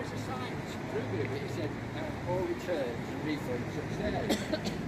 there is a sign that's proven it. It said uh, all returns and refunds upstairs.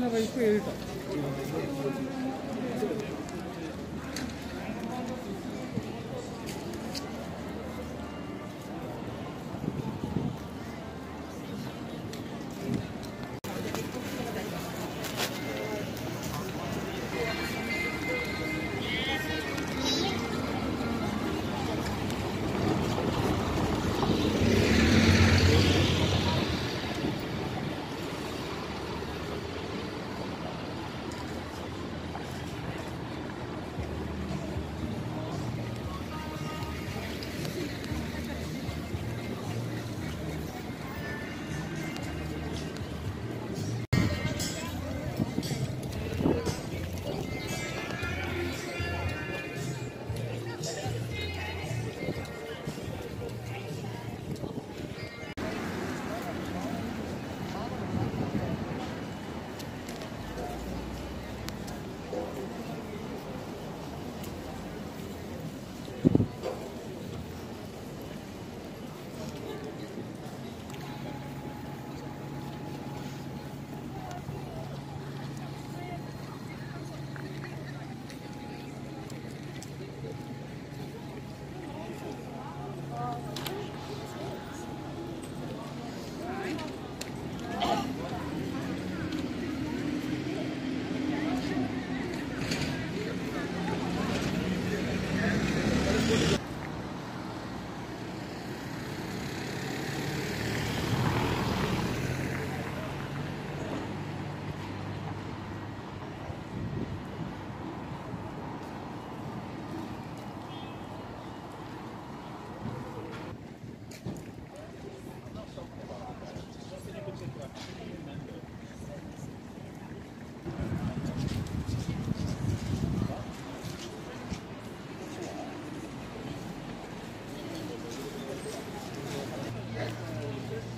なかいっぱいいる。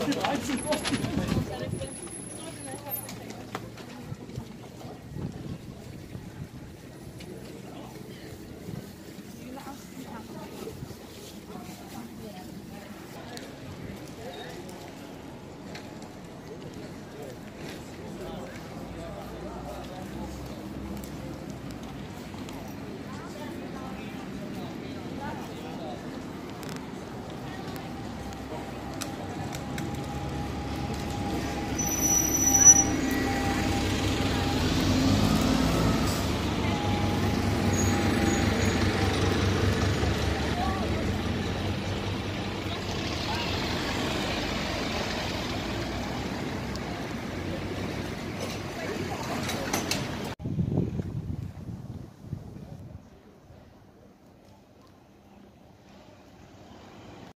13 Wochen.